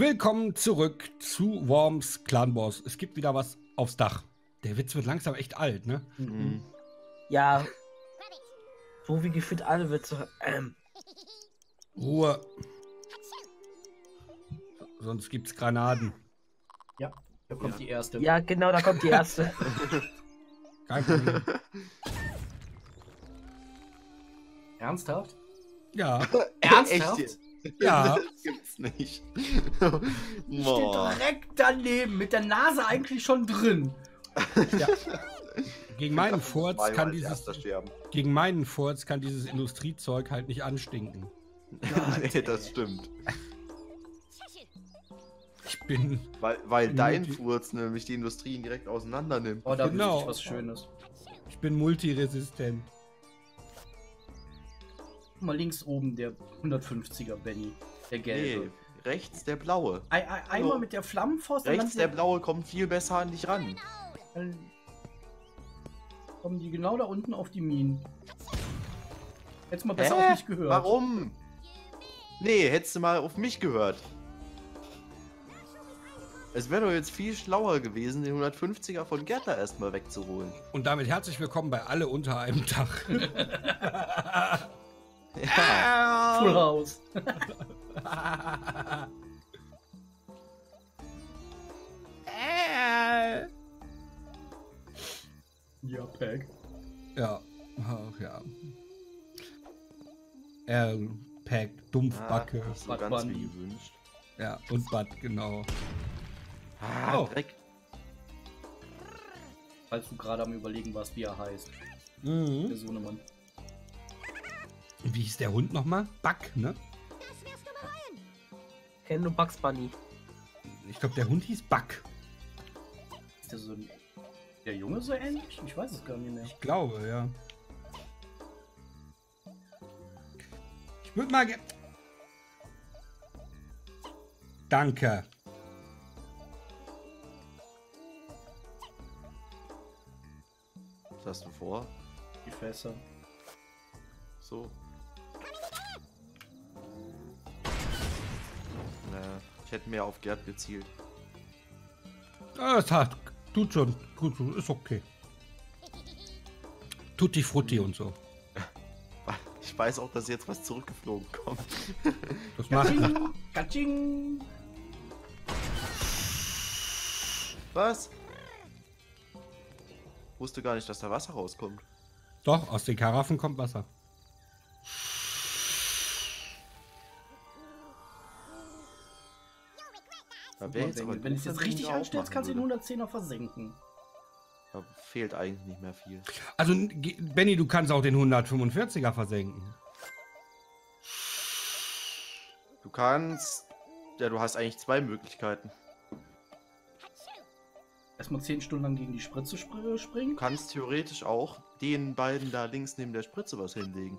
Willkommen zurück zu Worms Clan Boss. Es gibt wieder was aufs Dach. Der Witz wird langsam echt alt, ne? Mhm. Ja. So wie gefühlt alle wird so. Ähm, Ruhe. Sonst gibt's Granaten. Ja, da kommt Ja. die erste. ja, genau, da kommt die erste. Kein Problem. Ernsthaft? Ja, Ernsthaft? Echt? Ja. Das gibt's nicht. Steht Boah. direkt daneben, mit der Nase eigentlich schon drin. ja. Gegen meinen Furz kann dieses gegen meinen Furz kann dieses Industriezeug halt nicht anstinken. nee, das stimmt. Ich bin Weil, weil dein Furz nämlich die Industrien direkt auseinander nimmt. Oh, da Genau. wünsche ich was Schönes. ich bin multiresistent. Guck mal links oben der 150er Benny. Der Nee, gelbe. rechts der blaue. Ei, ei, einmal So. mit der Flammenfaust Rechts der dann, blaue kommt viel besser an dich ran. dann kommen die genau da unten auf die Minen. Hättest mal besser Hä? auf mich gehört. Warum? Nee, hättest du mal auf mich gehört. Es wäre doch jetzt viel schlauer gewesen, den 150er von Gerda erstmal wegzuholen. Und damit herzlich willkommen bei alle unter einem Dach. Ja. Full House. Ja, Pack. ja, ach ja. L Pack, Dumpfbacke. Ah, so ganz wie gewünscht. Ja, und Bad, genau. Ah, Oh. Dreck. Falls du gerade am überlegen warst, wie er heißt. Der Mhm. Sohnemann. Wie hieß der Hund nochmal? Buck, ne? Kenn nur Bugs Bunny. Ich glaube, der Hund hieß Buck. Ist der so ein- der Junge so ähnlich? Ich weiß es gar nicht mehr. Ich glaube, ja. Ich würde mal. ge- Danke. Was hast du vor? Die Fässer. So. Ich hätte mehr auf Gerd gezielt. Ah, Es hat. Tut schon. Gut, ist okay. Tutti Frutti und so. Ich weiß auch, dass jetzt was zurückgeflogen kommt. Das macht. Katsching! Katsching! Was? Wusste gar nicht, dass da Wasser rauskommt. Doch, aus den Karaffen kommt Wasser. Wär Wenn, du es jetzt richtig anstellst, kannst du den würde. 110er versenken. Da fehlt eigentlich nicht mehr viel. Also, Benny, du kannst auch den 145er versenken. Du kannst. Ja, du hast eigentlich zwei Möglichkeiten. Erstmal 10 Stunden lang gegen die Spritze spr Du springen. kannst theoretisch auch den beiden da links neben der Spritze was hinlegen.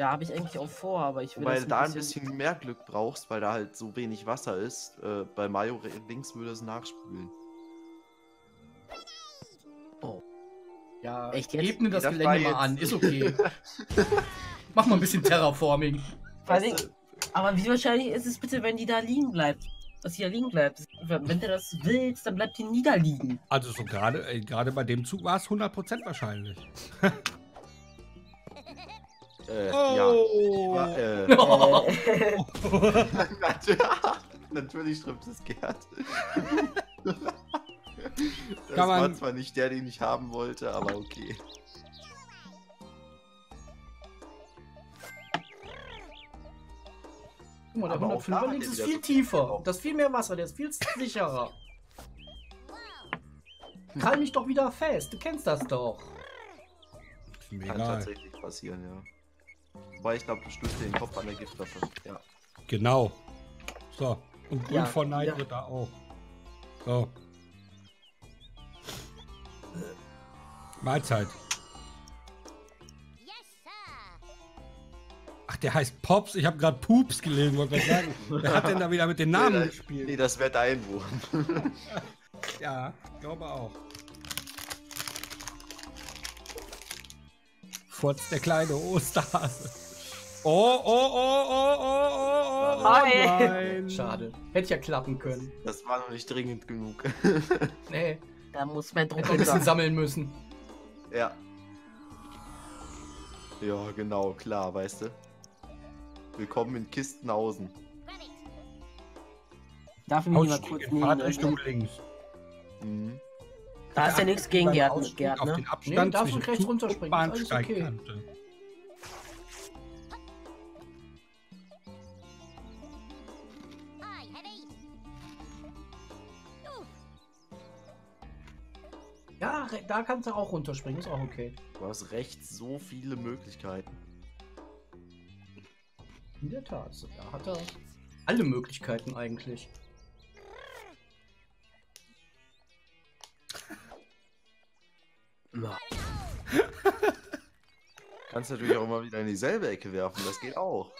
Ja, habe ich eigentlich auch vor, aber ich will du da ein bisschen mehr Glück brauchst, weil da halt so wenig Wasser ist. Äh, bei Mayo links würde es nachspülen. Ja, Echt jetzt? ebne das, Das Gelände mal an. Ist okay. Mach mal ein bisschen Terraforming. Weißt Dingen- Aber wie wahrscheinlich ist es bitte, wenn die da liegen bleibt? Dass sie da liegen bleibt. Wenn du das willst, dann bleibt die nie da liegen. Also, so gerade äh, gerade bei dem Zug war es 100% wahrscheinlich. Äh, Oh. ja. Äh, Äh, natürlich, natürlich trifft es Gerd. das Kann war zwar nicht der, den ich haben wollte, aber okay. Guck mal, der Aber auch da 105er hat links ist viel so- tiefer. Das ist viel mehr Wasser, der ist viel sicherer. Krall mich doch wieder fest, du kennst das doch. Kann tatsächlich passieren, ja. Wobei ich glaube, du stößt dir den Kopf an der Giftwaffe. Ja. Genau. So. Und Grund Ja, von Neid ja. wird da auch. So. Mahlzeit. Ach, der heißt Pops. Ich habe gerade Pups gelesen, wollte ich sagen. Wer hat denn da wieder mit den Namen nee, gespielt? Nee, das wäre dein Wurm. Ja, glaube auch. Furz der kleine Osterhase. Oh, oh, oh, oh, oh, oh, oh, Hi. nein. Schade. Hätte ja klappen können. Das war noch nicht dringend genug. Nee, Da muss Druck hätte ein bisschen sammeln müssen. ja. Ja, genau, klar, weißt du. Willkommen in Kistenhausen. Darf ich mich mal kurz nehmen? Fahrtrichtung links. Mhm. Da ist ja nichts gegen Gerd, Ausstieg Gerd auf ne? den Abstand Nee, darfst du rechts runterspringen, ist alles okay. Bahnsteigkante. Ja, da kannst du auch runterspringen, ist auch okay. Du hast rechts so viele Möglichkeiten. In der Tat, da hat er alle Möglichkeiten eigentlich. Kannst natürlich auch immer wieder in dieselbe Ecke werfen, das geht auch.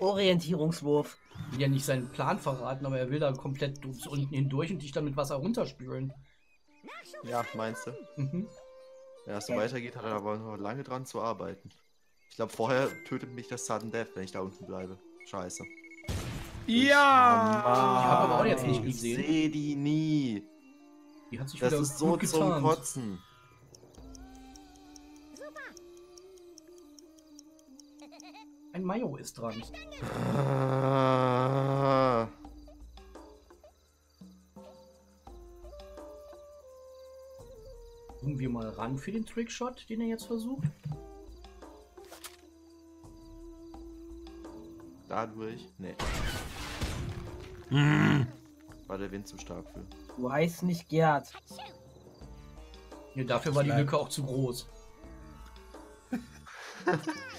Orientierungswurf. Will ja nicht seinen Plan verraten, aber er will da komplett unten hindurch und dich dann mit Wasser runterspülen. Ja, meinst du? Mhm. Wenn das so Okay. weitergeht, hat er aber noch lange dran zu arbeiten. Ich glaube, vorher tötet mich das Sudden Death, wenn ich da unten bleibe. Scheiße. Ja! Die hab aber auch jetzt nicht ich gesehen. sehe die nie. Die hat sich Das wieder ist so gut zum. Kotzen. Mayo ist dran. Ah. Gucken wir mal ran für den Trickshot, den er jetzt versucht. Dadurch? Nee, Mm. war der Wind zu stark für. Du heißt nicht Gerd. Ja, dafür war die. Lücke auch zu groß.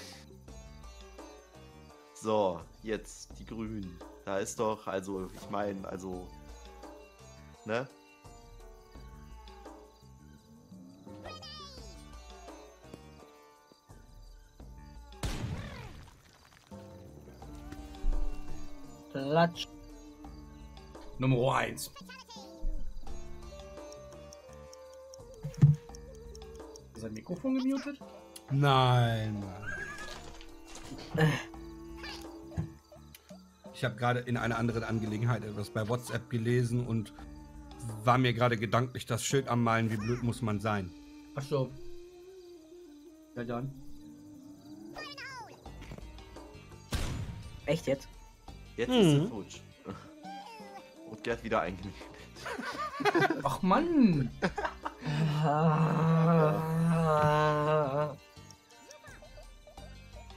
So, jetzt die Grünen. Da ist doch, also, ich meine, also. Ne? Klatsch. Nummer 1. Ist sein Mikrofon gemutet? Nein, Mann. Ich habe gerade in einer anderen Angelegenheit etwas bei WhatsApp gelesen und war mir gerade gedanklich das Schild am Malen, wie blöd muss man sein. Ach so. Ja dann. Echt jetzt? Jetzt ist Mhm. er futsch. Und Gerd wieder eingenickt. Ach Mann!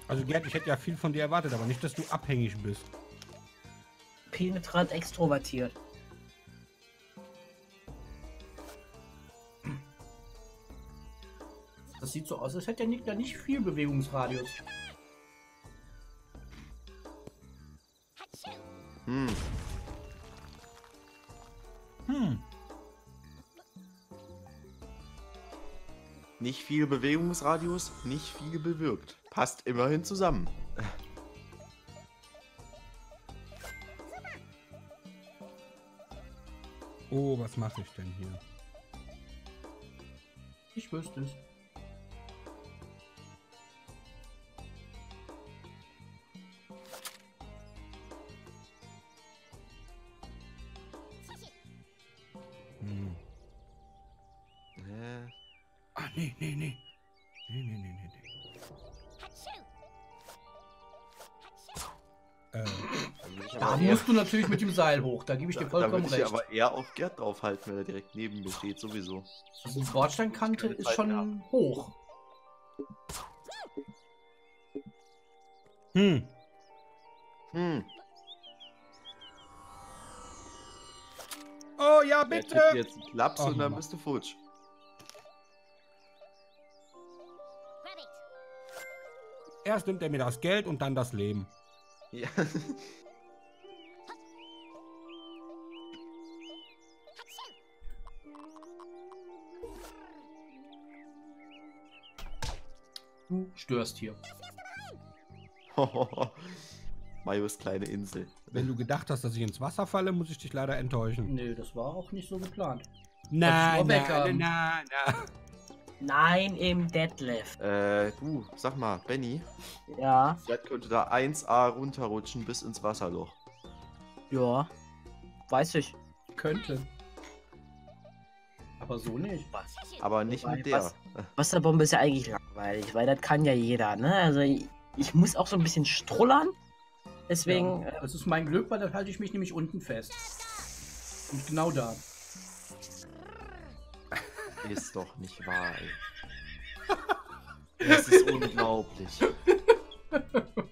Also Gerd, ich hätte ja viel von dir erwartet, aber nicht, dass du abhängig bist. Penetrant extrovertiert. Das sieht so aus, als hätte der Nick da nicht viel Bewegungsradius. Hm. Hm. Nicht viel Bewegungsradius, nicht viel bewirkt. Passt immerhin zusammen. Oh, was mache ich denn hier? Ich wüsste es. Hm. Hä? Ah, nee, nee, nee. Nee, nee, nee, nee, Da ich Da aber musst du natürlich mit dem Seil hoch, da gebe ich da, dir da vollkommen würde ich recht. aber eher auf Gerd draufhalten, wenn er direkt neben mir steht, sowieso. Also die Bordsteinkante ist schon hoch. hm. Hm. Oh ja, bitte! tippt jetzt einen Klaps Ach, und dann bist du futsch. Erst nimmt er mir das Geld und dann das Leben. Ja. Du störst hier. Majos kleine Insel. Wenn du gedacht hast, dass ich ins Wasser falle, muss ich dich leider enttäuschen. Nee, das war auch nicht so geplant. Na, na, weghaben. na, na. Nein, im Deadlift. Äh, du, sag mal, Benny, Ja, vielleicht könnte da 1A runterrutschen bis ins Wasserloch. ja. Weiß ich. Könnte. Aber so nicht. Aber nicht Wobei, mit der. was- Wasserbombe ist ja eigentlich langweilig, weil das kann ja jeder, ne? Also ich, ich muss auch so ein bisschen strullern. Deswegen, Ja, das ist mein Glück, weil dann halte ich mich nämlich unten fest. Und genau da. Ist doch nicht wahr, ey. Das ist unglaublich.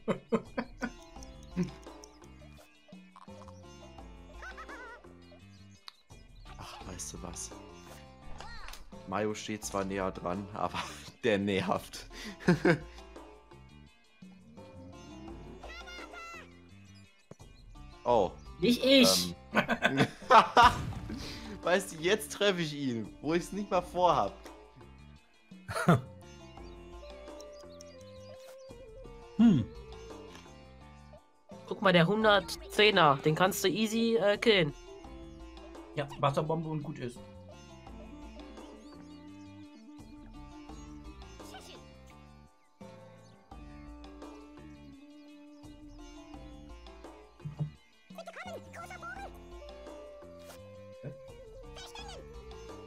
Steht zwar näher dran, aber der nervt. oh. nicht ich. Ähm. weißt du, jetzt treffe ich ihn, wo ich es nicht mal vorhab. Hm. Guck mal, der 110er, den kannst du easy äh, killen. Ja, Wasserbombe und gut ist.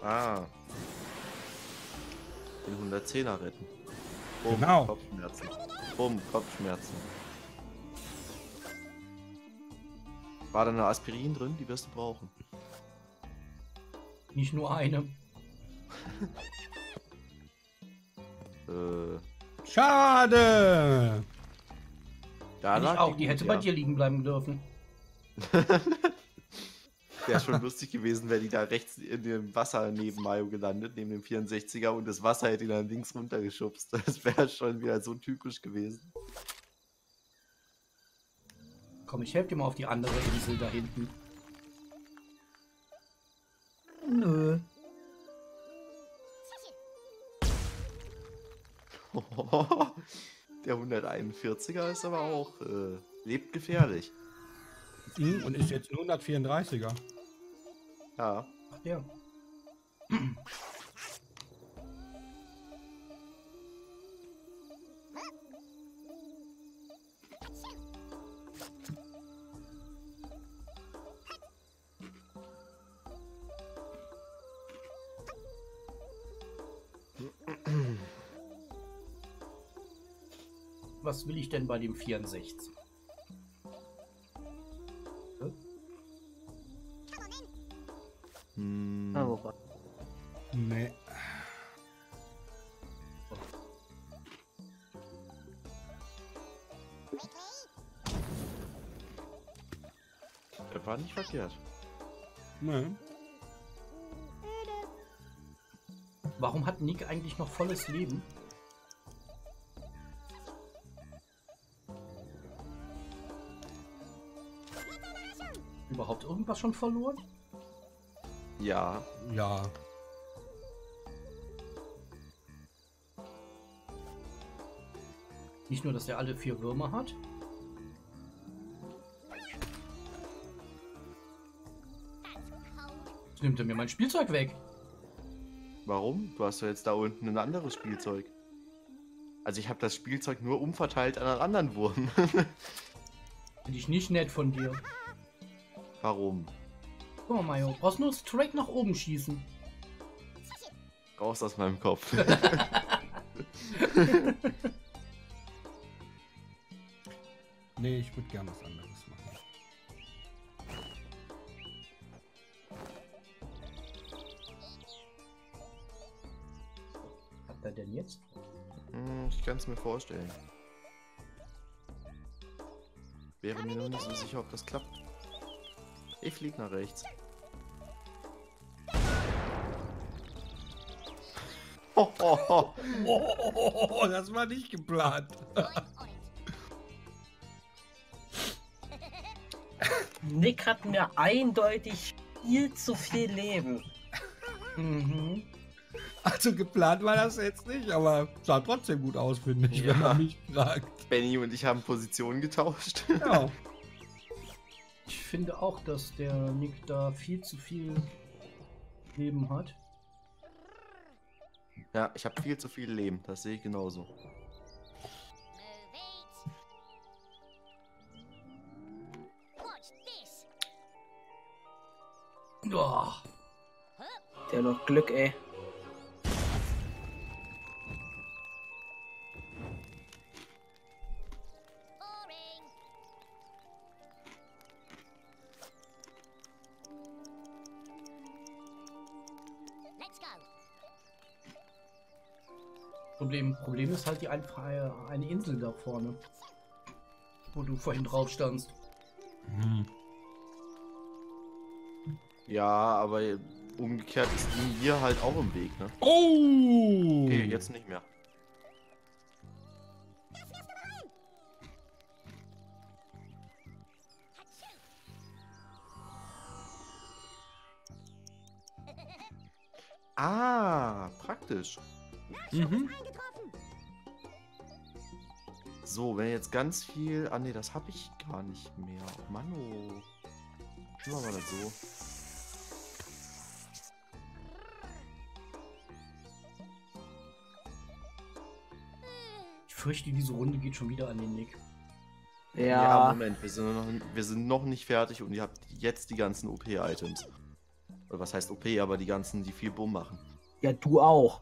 Ah. Den 110er retten. Bumm, Genau. Kopfschmerzen. Bumm, Kopfschmerzen. War da eine Aspirin drin? Die wirst du brauchen. Nicht nur eine. Äh, Schade! da ich lag auch, die hätte ja. bei dir liegen bleiben dürfen. Wäre schon lustig gewesen, wäre die da rechts in dem Wasser neben Mayo gelandet, neben dem 64er und das Wasser hätte ihn dann links runtergeschubst. Das wäre schon wieder so typisch gewesen. Komm, ich helfe dir mal auf die andere Insel da hinten. Nö. Der 141er ist aber auch äh, lebt gefährlich. Hm, Und ist jetzt ein 134er. Ja. Ach der. Was will ich denn bei dem 64? Der war nicht verkehrt. Nee. Warum hat Nick eigentlich noch volles Leben? Überhaupt irgendwas schon verloren? Ja. Ja. Nicht nur, dass er alle vier Würmer hat. Jetzt nimmt er mir mein Spielzeug weg. Warum? Du hast doch jetzt da unten ein anderes Spielzeug. Also ich habe das Spielzeug nur umverteilt an einen anderen Wurm. Finde ich nicht nett von dir. Warum? Guck mal, Mario, brauchst nur straight nach oben schießen. Raus aus meinem Kopf. Nee, ich würde gerne was anderes machen. Was hat er denn jetzt? Hm, ich kann es mir vorstellen. Wäre mir nur nicht so sicher, ob das klappt. Ich flieg nach rechts. Ho, ho. Oh, das war nicht geplant. Nick hat mir eindeutig viel zu viel Leben. Mhm. Also geplant war das jetzt nicht, aber sah trotzdem gut aus, finde ich, wenn Ja. man mich fragt. Benny und ich haben Positionen getauscht. Ja. Ich finde auch, dass der Nick da viel zu viel Leben hat. Ja, ich habe viel zu viel Leben. Das sehe ich genauso. Oh, Der hat noch Glück, ey. Problem, Problem ist halt die einfach eine Insel da vorne. Wo du vorhin drauf standst. Hm. Ja, aber umgekehrt ist die hier halt auch im Weg, ne? Oh! Okay, jetzt nicht mehr. Ah, praktisch. Mhm. So, wenn jetzt ganz viel... Ah ne, das habe ich gar nicht mehr. Mann, oh. Machen wir das so? Fürchte, diese Runde geht schon wieder an den Nick. Ja. Moment, wir sind, noch, wir sind noch nicht fertig und ihr habt jetzt die ganzen OP-Items. Oder was heißt OP, aber die ganzen, die viel Bumm machen. Ja, du auch.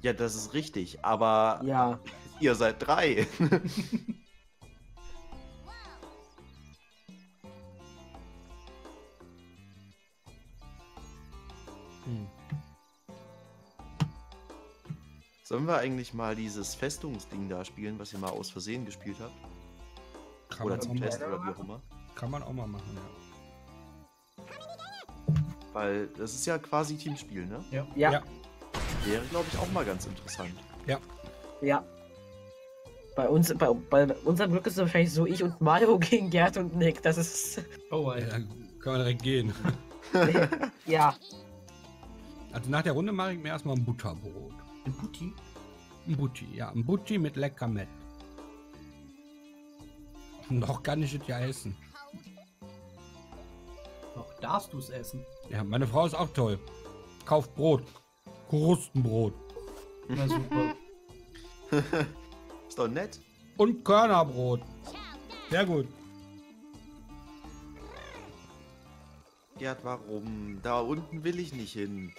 Ja, das ist richtig, aber Ja. ihr seid drei. Sollen wir eigentlich mal dieses Festungsding da spielen, was ihr mal aus Versehen gespielt habt? Kann, Oder man zum auch mal, Test oder wie auch immer? kann man auch mal machen, ja. Weil das ist ja quasi Teamspiel, ne? Ja. Ja. Ja. Wäre, glaube ich, auch mal ganz interessant. Ja. Bei uns, bei, bei unserem Glück ist es wahrscheinlich so ich und Mario gegen Gerd und Nick. Das ist. Oh, ja. Alter. Dann können wir direkt gehen. Ja. Also nach der Runde mache ich mir erstmal ein Butterbrot. Ein Putti. Ein Butti, ja. Ein Butti mit Leckermett. Noch kann ich es ja essen. Noch darfst du es essen. Ja, meine Frau ist auch toll. Kauft Brot. Krustenbrot. Na super. Ist doch nett. Und Körnerbrot. Sehr gut. Gerd, warum? Da unten will ich nicht hin.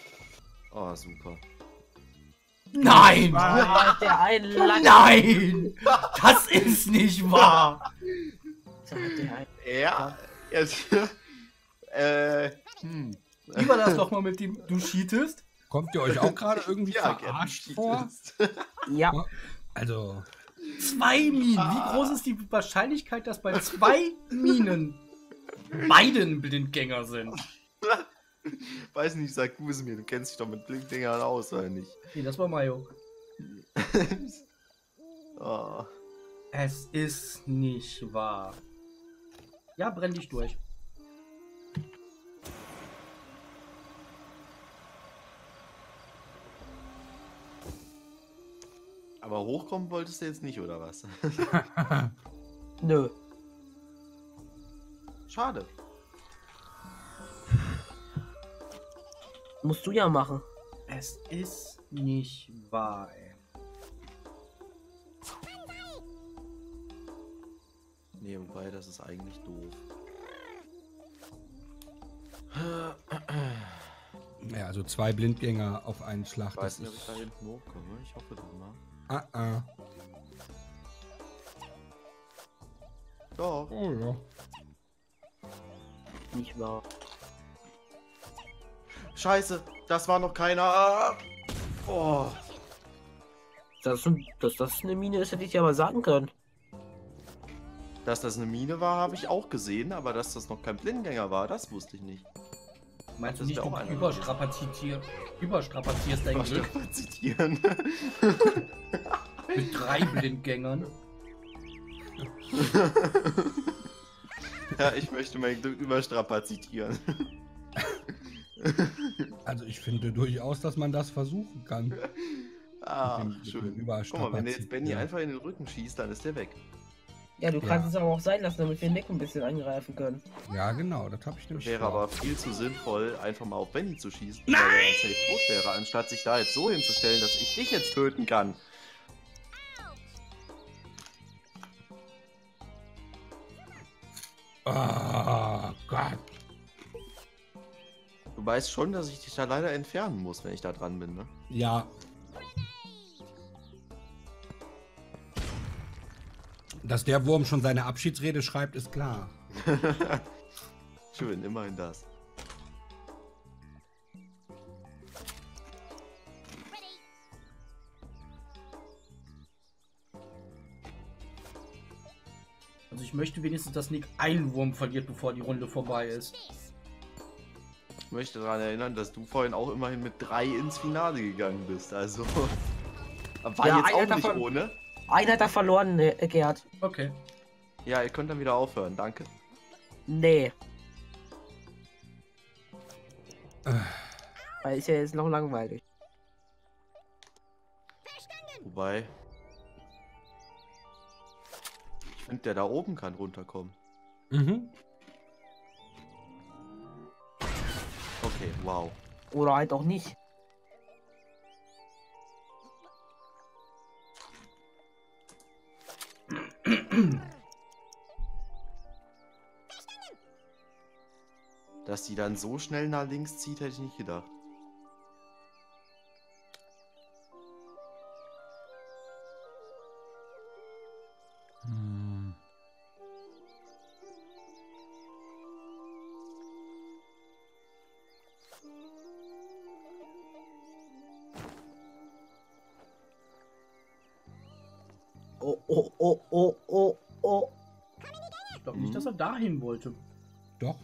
Oh, super. Nein! Nein! Das ist nicht wahr! Ja, jetzt. äh, hm. Wie war das doch mal mit dem, du cheatest? Kommt ihr euch auch gerade irgendwie Ja, verarscht vor? Ja. Also, Zwei Minen. Wie groß ist die Wahrscheinlichkeit, dass bei zwei Minen beiden Blindgänger sind? Weiß nicht, sag du es mir. Du kennst dich doch mit Blinkdingern aus, oder nicht? Nee, das war Mayo. oh. Es ist nicht wahr. Ja, brenn dich durch. Aber hochkommen wolltest du jetzt nicht, oder was? Nö. Schade. Musst du ja machen. Es ist nicht wahr, ey. Nee, wobei, das ist eigentlich doof. ja, also zwei Blindgänger auf einen Schlag. Ich Das weiß nicht, ob ich ist. da hinten hochkomme. Ich hoffe doch mal. Ah, ah. Doch. Oh ja. Nicht wahr. Scheiße, das war noch keiner. Oh. Dass das, dass das eine Mine ist, hätte ich dir aber sagen können. Dass das eine Mine war, habe ich auch gesehen, aber dass das noch kein Blindgänger war, das wusste ich nicht. Meinst du Das nicht, du auch einer. überstrapazier überstrapazierst dein Glück darf man zitieren? mit drei Blindgängern? ja, ich möchte mein Glück überstrapazitieren. Also ich finde durchaus, dass man das versuchen kann. Ah, dem- schön. Guck mal, wenn der jetzt Benny ja. einfach in den Rücken schießt, dann ist der weg. Ja, du Ja. kannst es aber auch sein lassen, damit wir Nick ein bisschen angreifen können. Ja, genau, das habe ich nämlich Wäre vor. aber viel zu sinnvoll, einfach mal auf Benny zu schießen, weil er dann safe tot wäre, anstatt sich da jetzt so hinzustellen, dass ich dich jetzt töten kann. Oh Gott. Du weißt schon, dass ich dich da leider entfernen muss, wenn ich da dran bin, ne? Ja. Dass der Wurm schon seine Abschiedsrede schreibt, ist klar. Schön, immerhin das. Also ich möchte wenigstens, dass Nick einen Wurm verliert, bevor die Runde vorbei ist. Ich möchte daran erinnern, dass du vorhin auch immerhin mit drei ins Finale gegangen bist. Also. War Ja, jetzt auch nicht davon- ohne. Einer hat er verloren, äh, Gerd. Okay. Ja, ihr könnt dann wieder aufhören, danke. Nee. Äh. Weil ist ja jetzt noch langweilig. Wobei. Ich finde, der da oben kann runterkommen. Mhm. Okay, wow. Oder halt auch nicht. Dass die dann so schnell nach links zieht, hätte ich nicht gedacht. Dahin wollte. Doch.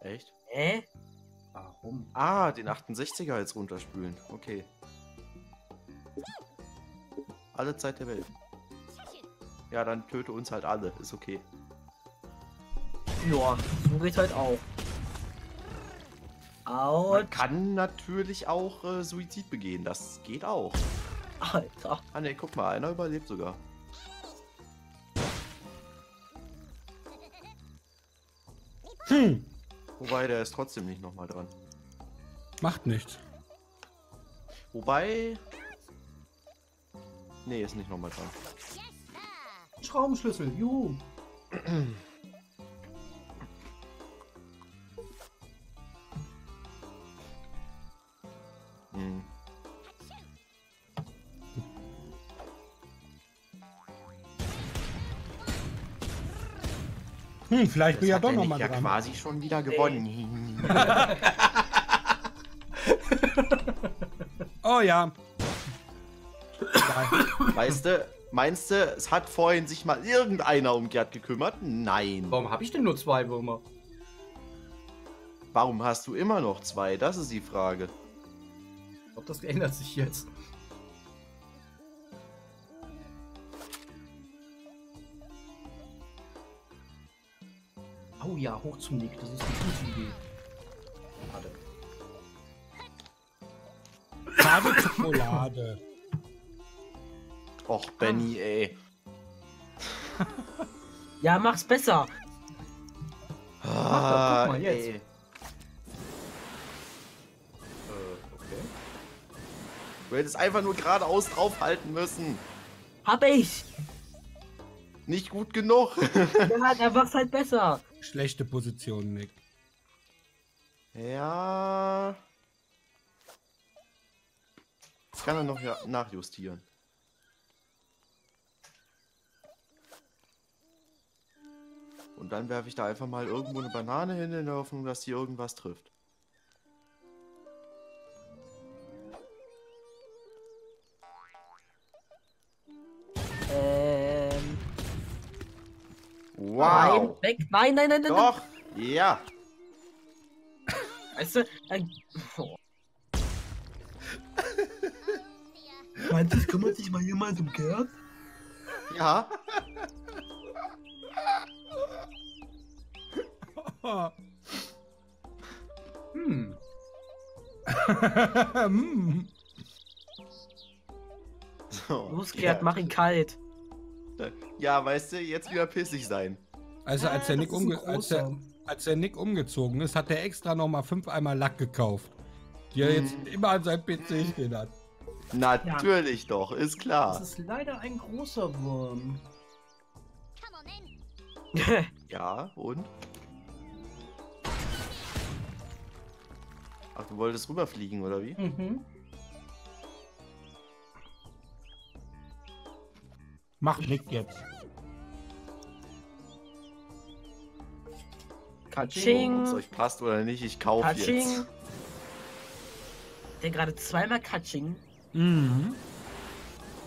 Echt? Hä? Warum? Ah, den 68er jetzt runterspülen. Okay. Alle Zeit der Welt. Ja, dann töte uns halt alle. Ist okay. Ja, so geht's halt auch. Autsch. Man kann natürlich auch äh, Suizid begehen. Das geht auch. Alter. Ah ne, guck mal, einer überlebt sogar. Hm. Wobei, der ist trotzdem nicht nochmal dran. Macht nichts. Wobei. Nee, ist nicht nochmal dran. Schraubenschlüssel, juhu. Hm, vielleicht bin ich ja doch der noch Nick mal ja dran. quasi schon wieder gewonnen. Oh ja. weißt du, meinst du, es hat vorhin sich mal irgendeiner um Gerd gekümmert? Nein. Warum habe ich denn nur zwei Würmer? Warum hast du immer noch zwei? Das ist die Frage. Ich glaube, das ändert sich jetzt. Oh ja, hoch zum Nick, das ist eine gute Idee. Schade. Schade Schokolade. Och, Benny, ey. Ja, mach's besser. Ah, guck mal jetzt. ey. Äh, okay. Du hättest einfach nur geradeaus draufhalten müssen. Hab ich. Nicht gut genug. Ja, da mach's halt besser. Schlechte Position, Nick. ja. Das kann er noch ja nachjustieren. Und dann werfe ich da einfach mal irgendwo eine Banane hin, in der Hoffnung, dass die irgendwas trifft. Ähm. Wow! Nein, weg. Nein, nein, nein, nein. Doch! Ja! Weißt du, ein. Oh. Meinst du, es kümmert sich mal jemand um Gerd? Ja! Hm. Hm. So, Los, Gerd, mach ihn kalt. Ja, weißt du, jetzt wieder pissig sein. Also als der, Nick das umge als, der, als der Nick umgezogen ist, hat er extra nochmal fünf Eimer Lack gekauft. Die er jetzt immer an seinem PC stehen hat. Natürlich doch, ist Das klar. ist leider ein großer Wurm. Come on then. Ja, und? Ach, du wolltest rüberfliegen, oder wie? Mhm. Macht Nick jetzt. Ob Katsching. es euch passt oder nicht, ich kaufe Katsching. jetzt. Der gerade zweimal Katsching. Mhm.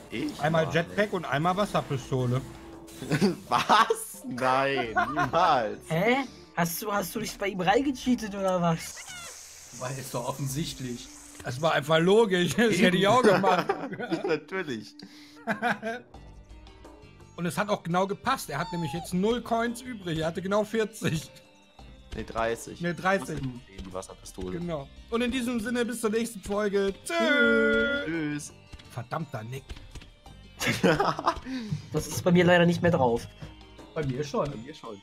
Ich? Einmal Mann, Jetpack und einmal Wasserpistole. ey. Was? Nein, niemals. Hä? Hast du, hast du dich bei ihm reingecheatet oder was? War jetzt doch offensichtlich. Das war einfach logisch. Das hätte ich auch gemacht. Natürlich. Und es hat auch genau gepasst. Er hat nämlich jetzt 0 Coins übrig. Er hatte genau 40. Ne, 30. Ne, 30. Die Wasserpistole. Genau. Und in diesem Sinne, bis zur nächsten Folge. Tschüss. Tschüss. Verdammter Nick. Das ist bei mir leider nicht mehr drauf. Bei mir schon. Bei mir schon.